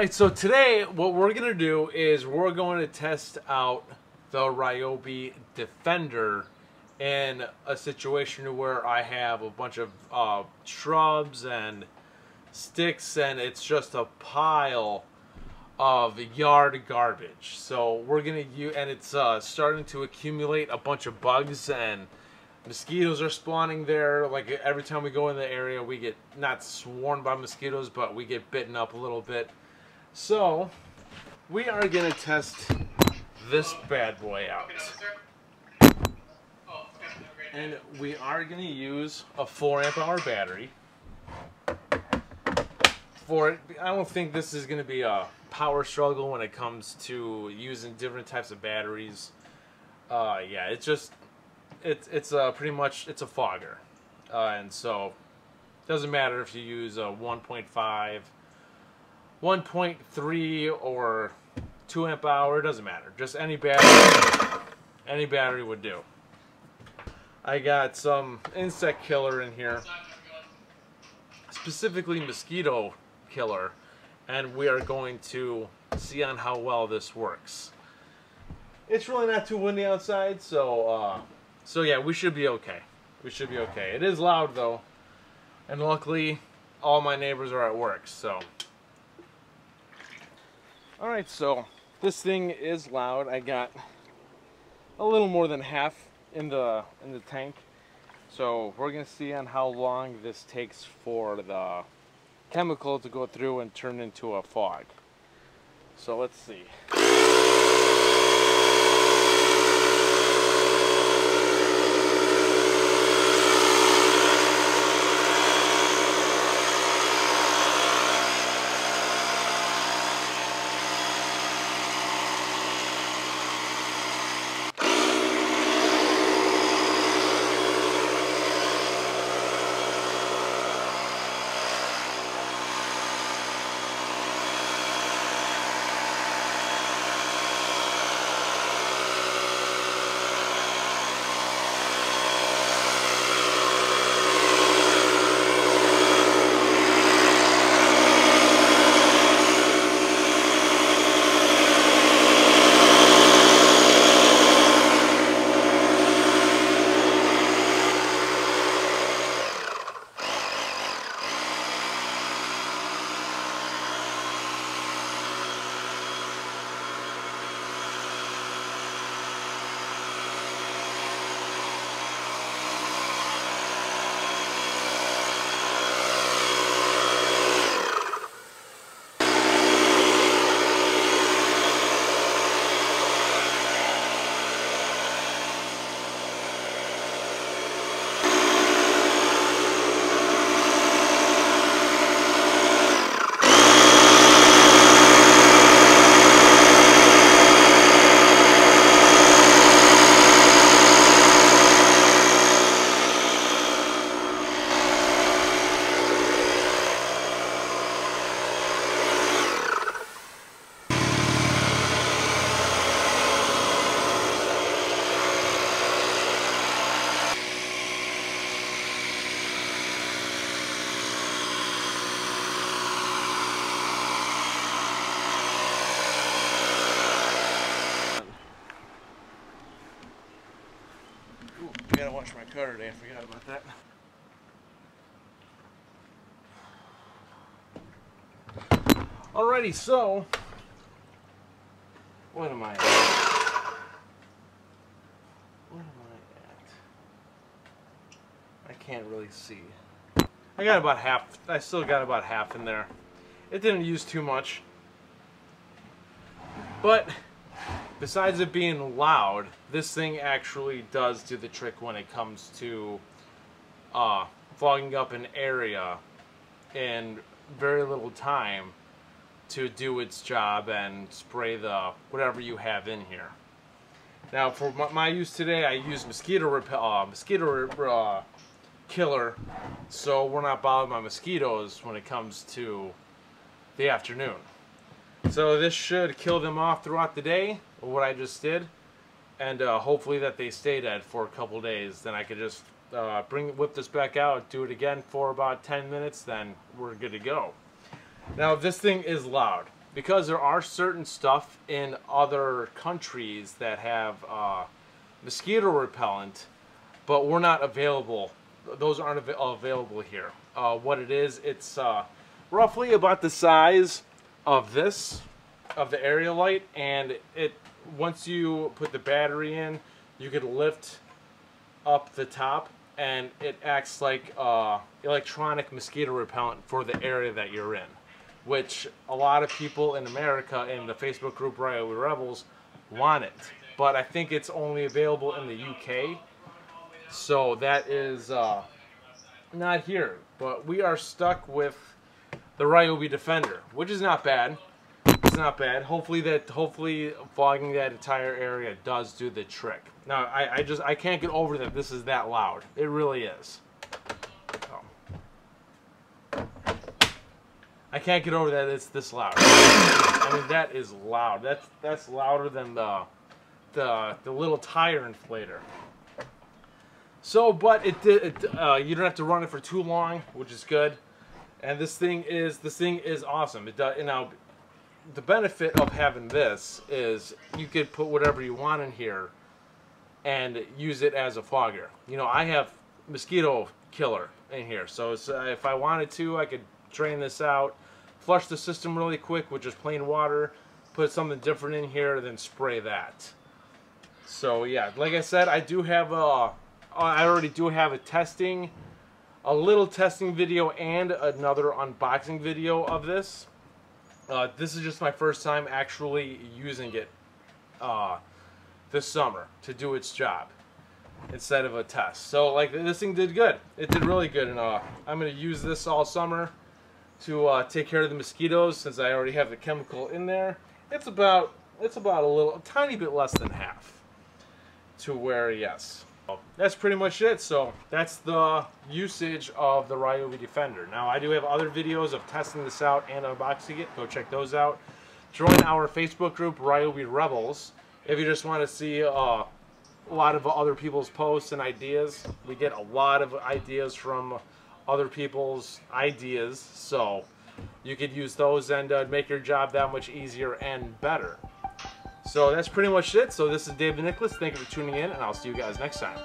right, so today what we're gonna do is we're going to test out the Ryobi Defender in a situation where I have a bunch of uh, shrubs and sticks and it's just a pile of yard garbage. So we're gonna use, and it's uh, starting to accumulate a bunch of bugs and mosquitoes are spawning there. Like every time we go in the area, we get not swarmed by mosquitoes, but we get bitten up a little bit. So we are gonna test this bad boy out. And we are gonna use a four amp hour battery for it. I don't think this is gonna be a power struggle when it comes to using different types of batteries. Uh, yeah, it's just it's it's uh, pretty much it's a fogger, uh, and so doesn't matter if you use a 1.5, 1.3 or 2 amp hour. It doesn't matter. Just any battery, any battery would do. I got some insect killer in here, specifically mosquito killer, and we are going to see on how well this works. It's really not too windy outside, so uh, so yeah, we should be okay. We should be okay. It is loud though, and luckily all my neighbors are at work, so. Alright, so this thing is loud. I got a little more than half in the in the tank. So we're gonna see on how long this takes for the chemical to go through and turn into a fog. So let's see. My car today. I forgot about that. Alrighty, so what am I at? What am I at? I can't really see. I got about half. I still got about half in there. It didn't use too much. But besides it being loud, this thing actually does do the trick when it comes to uh, fogging up an area in very little time to do its job and spray the whatever you have in here. Now, for my, use today, I use mosquito repel, uh, mosquito uh, killer, so we're not bothered by mosquitoes when it comes to the afternoon. So this should kill them off throughout the day, what I just did, and uh, hopefully that they stay dead for a couple days. Then I could just uh, bring whip this back out, do it again for about 10 minutes, then we're good to go. Now this thing is loud. because there are certain stuff in other countries that have uh, mosquito repellent, but we're not available. Those aren't av- available here. Uh, what it is, it's uh, roughly about the size of this, of the area light, and it once you put the battery in, you can lift up the top, and it acts like uh, electronic mosquito repellent for the area that you're in which a lot of people in America in the Facebook group Ryobi Rebels want it. But I think it's only available in the UK. So that is uh, not here. But we are stuck with the Ryobi Defender, which is not bad. It's not bad. Hopefully that hopefully fogging that entire area does do the trick. Now I, I just I can't get over that this is that loud. It really is. I can't get over that it's this loud. I mean, that is loud. That's that's louder than the the the little tire inflator. So, but it, it uh, you don't have to run it for too long, which is good. And this thing is this thing is awesome. It does now. The benefit of having this is you could put whatever you want in here and use it as a fogger. You know, I have mosquito killer in here, so uh, if I wanted to, I could drain this out, flush the system really quick with just plain water, put something different in here, then spray that. So yeah, like I said, I do have a, I already do have a testing, a little testing video and another unboxing video of this. Uh, this is just my first time actually using it uh, this summer to do its job instead of a test. So like this thing did good. It did really good and uh, I'm going to use this all summer to uh, take care of the mosquitoes since I already have the chemical in there. It's about it's about a little, a tiny bit less than half to where yes. That's pretty much it. So that's the usage of the Ryobi Defender. Now I do have other videos of testing this out and unboxing it. Go check those out. Join our Facebook group Ryobi Rebels if you just want to see uh, a lot of other people's posts and ideas. We get a lot of ideas from other people's ideas. So you could use those and uh, make your job that much easier and better. So that's pretty much it. So this is David Nicholas. Thank you for tuning in, and I'll see you guys next time.